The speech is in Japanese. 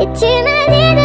一枚で